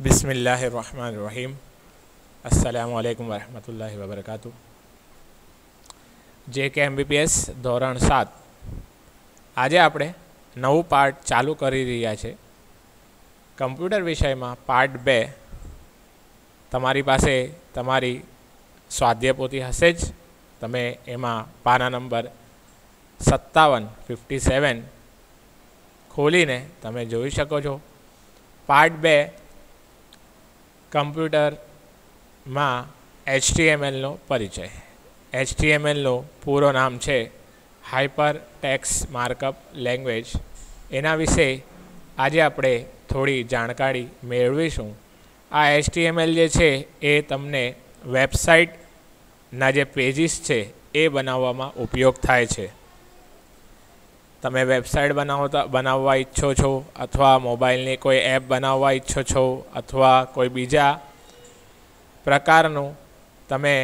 બિસ્મિલ્લાહિર્રહમાનિર્રહીમ અસ્સલામુ અલૈકુમ વરહમતુલ્લાહિ વબરકાતુ જે કે એમબીબીએસ ધોરણ સાત. આજે આપણે નવું પાર્ટ ચાલુ કરી રહ્યા છે. કમ્પ્યુટર વિષયમાં પાર્ટ બે. તમારી પાસે તમારી સ્વાધ્યાયપોથી હશે જ. તમે એમાં પાના નંબર સત્તાવન ફિફ્ટી સેવન ખોલીને તમે જોઈ શકો છો. પાર્ટ બે કમ્પ્યુટરમાં એચટીએમએલનો પરિચય. એચટીએમએલનું પૂરો નામ છે હાઇપર ટેક્સ માર્કઅપ લેંગ્વેજ. એના વિશે આજે આપણે થોડી જાણકારી મેળવીશું. આ એચટીએમએલ જે છે એ તમને વેબસાઇટના જે પેજીસ છે એ બનાવવામાં ઉપયોગ થાય છે. તમે વેબસાઇટ બનાવતા, બનાવવા ઈચ્છો છો અથવા મોબાઈલની કોઈ એપ બનાવવા ઈચ્છો છો અથવા કોઈ બીજા પ્રકારનું તમે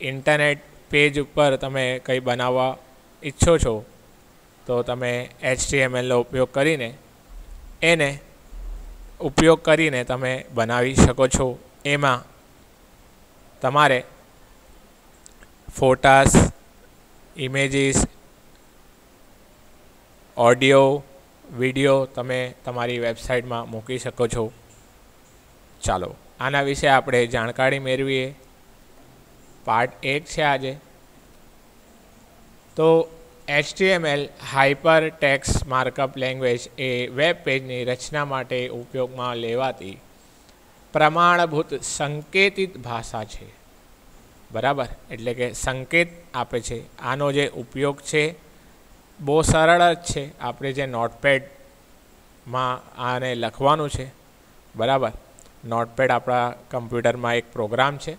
ઇન્ટરનેટ પેજ ઉપર તમે કંઈ બનાવવા ઈચ્છો છો, તો તમે એચટીએમએલનો ઉપયોગ કરીને એને ઉપયોગ કરીને તમે બનાવી શકો છો. એમાં તમારે ફોટાસ, ઇમેજીસ ઓડિયો, વીડિયો તમે તમારી વેબસાઇટમાં મૂકી શકો છો. ચાલો, આના વિશે આપણે જાણકારી મેળવીએ. પાર્ટ એક છે આજે. તો HTML hyper text markup language એ વેબ પેજની રચના માટે ઉપયોગમાં લેવાતી પ્રમાણભૂત સંકેતિત ભાષા છે. બરાબર? એટલે કે સંકેત આપે છે. આનો જે ઉપયોગ છે બહુ સરળ જ છે. આપણે જે નોટપેડમાં આને લખવાનું છે, બરાબર? નોટપેડ આપણા કમ્પ્યુટરમાં એક પ્રોગ્રામ છે.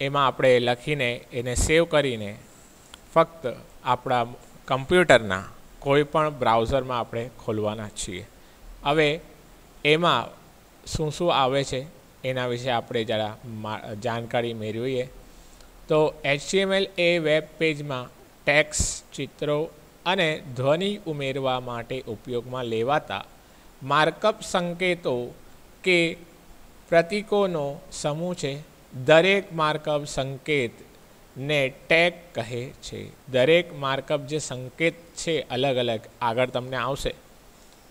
એમાં આપણે લખીને એને સેવ કરીને ફક્ત આપણા કમ્પ્યુટરના કોઈપણ બ્રાઉઝરમાં આપણે ખોલવાના છીએ. હવે એમાં શું શું આવે છે, એના વિશે આપણે જરા જાણકારી મેળવીએ. તો એચટીએમએલ એ વેબ પેજમાં ટેક્સ, ચિત્રો અને ધ્વનિ ઉમેરવા માટે ઉપયોગમાં લેવાતા માર્કઅપ સંકેતો કે પ્રતીકોનો સમૂહ છે, દરેક માર્કઅપ સંકેતને ટેગ કહે છે. દરેક માર્કઅપ જે સંકેત છે અલગ અલગ આગળ તમને આવશે.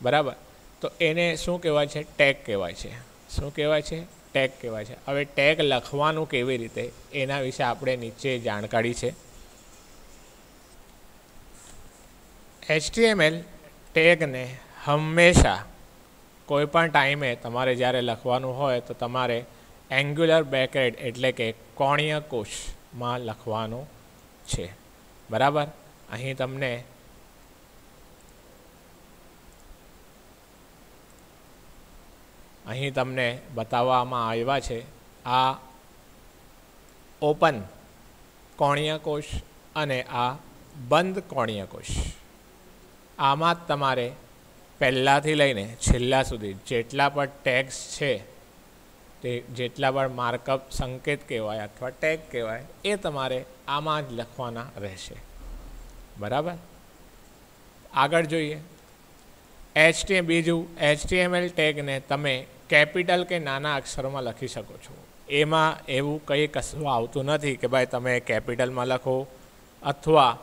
બરાબર? તો એને શું કહેવાય છે? ટેગ કહેવાય છે. શું કહેવાય છે? ટેગ કહેવાય છે. હવે ટેગ લખવાનું કેવી રીતે? એના વિશે આપણે નીચે જાણકારી છે. એચટીએમએલ ટેગને હંમેશા કોઈ પણ ટાઈમે તમારે જ્યારે લખવાનું હોય તો તમારે એંગ્યુલર બેકેડ એટલે કે કોણીય કોષમાં લખવાનું છે. બરાબર? અહીં તમને અહીં તમને બતાવવામાં આવ્યા છે આ ઓપન કોણીય કોષ અને આ બંધ કોણીય કોષ આમાં તમારે પહેલાંથી લઈને છેલ્લા સુધી જેટલા પણ ટેક્સ છે, તે જેટલા પણ માર્કઅપ સંકેત કહેવાય અથવા ટેગ કહેવાય, એ તમારે આમાં જ લખવાના રહેશે. બરાબર? આગળ જોઈએ. એચટી બીજું એચટીએમએલ ટેગને તમે કેપિટલ કે નાના અક્ષરોમાં લખી શકો છો. એમાં એવું કંઈ કશું આવતું નથી કે ભાઈ તમે કેપિટલમાં લખો અથવા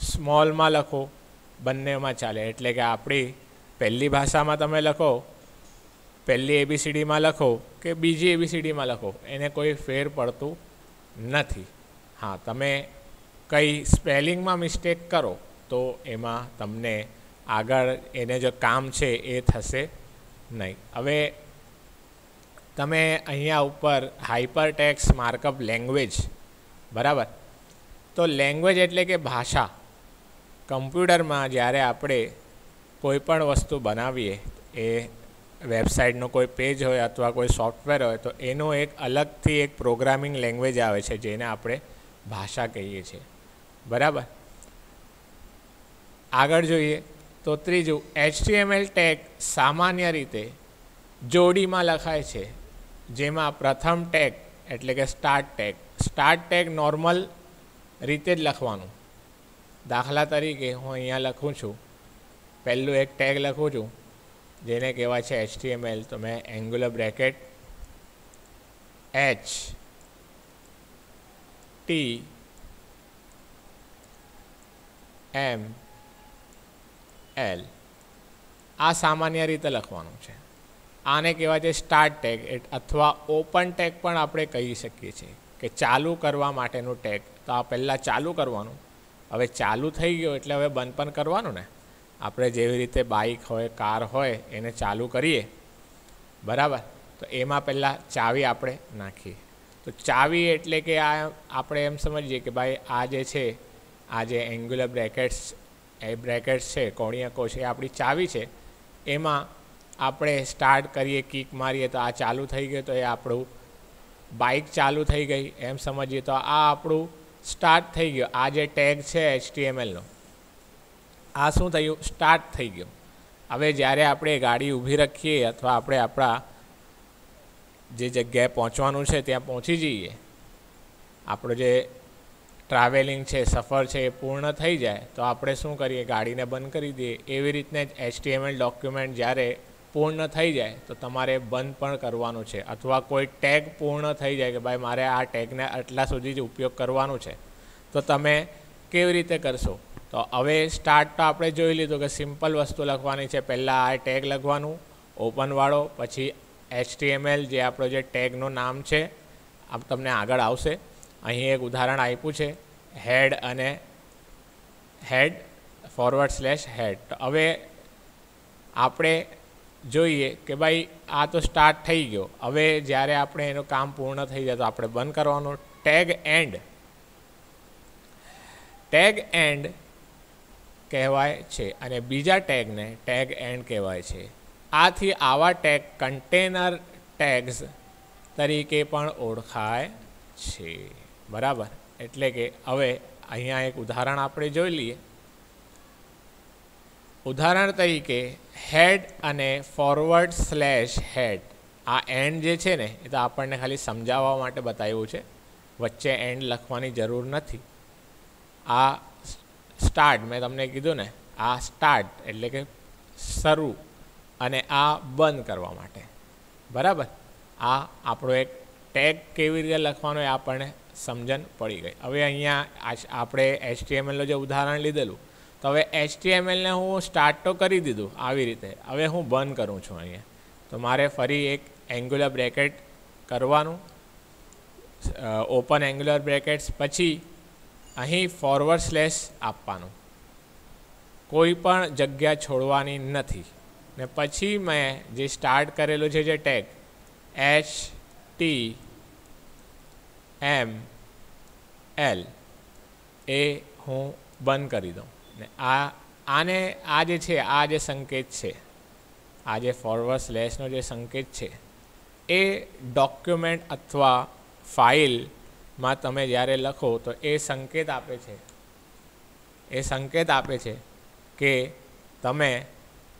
સ્મોલમાં લખો. બંનેમાં ચાલે. એટલે કે આપણી પહેલી ભાષામાં તમે લખો, પહેલી એબીસીડીમાં લખો કે બીજી એબીસીડીમાં લખો, એને કોઈ ફેર પડતું નથી. હા, તમે કંઈ સ્પેલિંગમાં મિસ્ટેક કરો, તો એમાં તમને આગળ એને જે કામ છે એ થશે નહીં. હવે તમે અહીંયા ઉપર હાઇપર ટેક્સ માર્કઅપ, લેંગ્વેજ, બરાબર? તો લેંગ્વેજ એટલે કે ભાષા. કમ્પ્યુટરમાં જ્યારે આપણે કોઈપણ વસ્તુ બનાવીએ, એ વેબસાઇટનો કોઈ પેજ હોય અથવા કોઈ સોફ્ટવેર હોય, તો એનો એક અલગથી એક પ્રોગ્રામિંગ લેંગ્વેજ આવે છે, જેને આપણે ભાષા કહીએ છીએ. બરાબર? આગળ જોઈએ, તો ત્રીજું, એચટીએમએલ ટેગ સામાન્ય રીતે જોડીમાં લખાય છે, જેમાં પ્રથમ ટેગ એટલે કે start tag. Start tag normal રીતે જ લખવાનું. દાખલા તરીકે હું અહીંયા લખું છું. પહેલું એક ટેગ લખું છું, જેને કહેવાય છે એચટીએમએલ તો મેં angular bracket H T M L આ સામાન્ય રીતે લખવાનું છે. આને કહેવાય છે સ્ટાર્ટ ટેગ અથવા ઓપન ટેગ પણ આપણે કહી શકીએ છીએ કે ચાલુ કરવા માટેનું ટેગ તો આ પહેલાં ચાલુ કરવાનું હવે ચાલુ થઈ ગયો એટલે હવે બંધ પણ કરવાનું ને. આપણે જેવી રીતે બાઇક હોય કાર હોય, એને ચાલુ કરીએ. બરાબર? તો એમાં પહેલાં ચાવી આપણે નાખીએ. તો ચાવી એટલે કે આ આપણે એમ સમજીએ કે ભાઈ આ જે છે, આ જે એંગ્યુલર બ્રેકેટ્સ એ બ્રેકેટ્સ છે, કોણિયકો છે આપણી ચાવી છે. એમાં આપણે સ્ટાર્ટ કરીએ કિક મારીએ તો આ ચાલુ થઈ ગયું તો એ આપણું બાઇક ચાલુ થઈ ગઈ. એમ સમજીએ તો આ આપણું સ્ટાર્ટ થઈ ગયો. આ જે ટેગ છે એચટીએમએલનો આ શું થયું? સ્ટાર્ટ થઈ ગયું. હવે જ્યારે આપણે ગાડી ઊભી રાખીએ અથવા આપણે આપણા જે જગ્યાએ પહોંચવાનું છે ત્યાં પહોંચી જઈએ, આપણો જે ટ્રાવેલિંગ છે, સફર છે એ પૂર્ણ થઈ જાય, તો આપણે શું કરીએ? ગાડીને બંધ કરી દઈએ. એવી રીતને જ એચટીએમએલ ડોક્યુમેન્ટ જ્યારે પૂર્ણ થઈ જાય, તો તમારે બંધ પણ કરવાનું છે. અથવા કોઈ ટેગ પૂર્ણ થઈ જાય કે ભાઈ મારે આ ટેગને આટલા સુધી જ ઉપયોગ કરવાનો છે, તો તમે કેવી રીતે કરશો? તો હવે સ્ટાર્ટ તો આપણે જોઈ લીધું કે સિમ્પલ વસ્તુ લખવાની છે. પહેલાં આ ટેગ લખવાનું ઓપનવાળો પછી એચટીએમએલ જે આપણો જે ટેગનું નામ છે, આમ તમને આગળ આવશે. અહીં એક ઉદાહરણ આપ્યું છે હેડ અને હેડ ફોરવર્ડ સ્લેશ હેડ તો હવે આપણે જોઈએ કે ભાઈ આ તો સ્ટાર્ટ થઈ ગયો. હવે જ્યારે આપણે એનું કામ પૂર્ણ થઈ જાય તો આપણે બંધ કરવાનું. ટેગ એન્ડ ટેગ એન્ડ કહેવાય છે અને બીજા ટેગને ટેગ એન્ડ કહેવાય છે. આથી આવા ટેગ કન્ટેનર ટેગ્સ તરીકે પણ ઓળખાય છે. બરાબર? એટલે કે હવે અહીંયા એક ઉદાહરણ આપણે જોઈ લઈએ. ઉદાહરણ તરીકે હેડ અને ફોરવર્ડ સ્લેશ હેડ આ એન્ડ જે છે ને, એ તો આપણને ખાલી સમજાવવા માટે બતાવ્યું છે. વચ્ચે એન્ડ લખવાની જરૂર નથી. આ સ્ટાર્ટ મેં તમને કીધું ને, આ સ્ટાર્ટ એટલે કે શરૂ અને આ બંધ કરવા માટે. બરાબર? આ આપણો એક ટેગ કેવી રીતે લખવાનો એ આપણને સમજણ પડી ગઈ. હવે અહીંયા આપણે એચટીએમએલનું જે ઉદાહરણ લીધેલું તો હવે એચટીએમએલને હું સ્ટાર્ટ તો કરી દીધું આવી રીતે. હવે હું બંધ કરું છું અહીંયા. તો મારે ફરી એક એંગ્યુલર બ્રેકેટ કરવાનું. ઓપન એંગ્યુલર બ્રેકેટ્સ પછી અહીં ફોરવર્ડ સ્લેશ આપવાનું. કોઈ પણ જગ્યા છોડવાની નથી. ને પછી મેં જે સ્ટાર્ટ કરેલું છે જે tag H T M L એ હું બંધ કરી દઉં. આ, આને, આ જે છે, આ જે સંકેત છે, આ જે ફોરવર્ડ સ્લેશનો જે સંકેત છે, એ ડોક્યુમેન્ટ અથવા ફાઇલમાં તમે જ્યારે લખો તો એ સંકેત આપે છે. એ સંકેત આપે છે કે તમે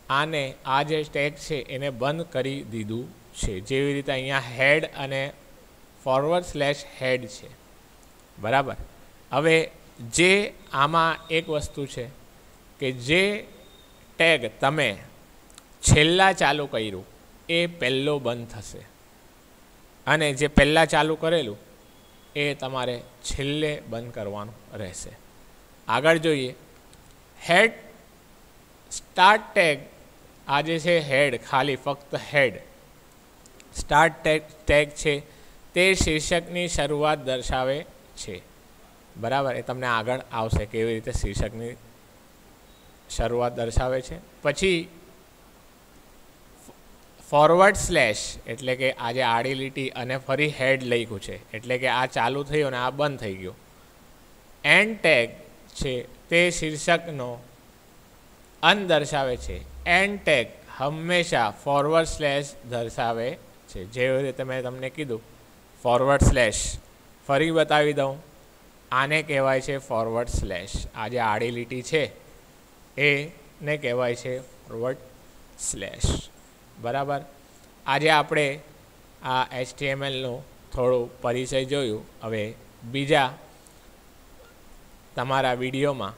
આને, આ જે ટેગ છે એને બંધ કરી દીધું છે. જેવી રીતે અહીંયા હેડ અને ફોરવર્ડ સ્લેશ હેડ છે. બરાબર? હવે જે આમાં એક વસ્તુ છે કે જે ટેગ તમે છેલ્લા ચાલુ કર્યું, એ પહેલો બંધ થશે. અને જે પહેલાં ચાલુ કરેલું, એ તમારે છેલ્લે બંધ કરવાનું રહેશે. આગળ જોઈએ. હેડ સ્ટાર્ટ ટેગ આ જે છે હેડ ખાલી ફક્ત હેડ સ્ટાર્ટ ટેગ ટેગ છે તે શીર્ષકની શરૂઆત દર્શાવે છે. બરાબર, એ તમને આગળ આવશે કેવી રીતે શીર્ષકની શરૂઆત દર્શાવે છે. પછી ફોરવર્ડ સ્લેશ એટલે કે આજે આડી લીટી અને ફરી હેડ લખ્યું છે, એટલે કે આ ચાલુ થયું અને આ બંધ થઈ ગયું. એન્ડ ટેગ છે, તે શીર્ષકનો અંત દર્શાવે છે. એન્ડ ટેગ હંમેશા ફોરવર્ડ સ્લેશ દર્શાવે છે. જેવી રીતે મેં તમને કીધું ફોરવર્ડ સ્લેશ ફરી બતાવી દઉં. આને કહેવાય છે ફોરવર્ડ સ્લેશ આ જે આડી લીટી છે, એને કહેવાય છે ફોરવર્ડ સ્લેશ બરાબર? આજે આપણે આ એચટીએમએલનું થોડું પરિચય જોયું. હવે બીજા તમારા વિડીયોમાં,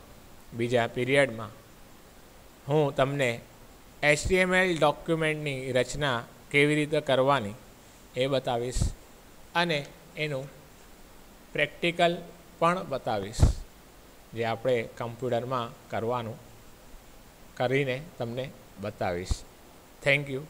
બીજા પીરિયડમાં હું તમને એચટીએમએલ ડોક્યુમેન્ટની રચના કેવી રીતે કરવાની એ બતાવીશ અને એનું પ્રેક્ટિકલ પણ બતાવીશ જે આપણે કમ્પ્યુટરમાં કરવાનું કરીને તમને બતાવીશ. Thank you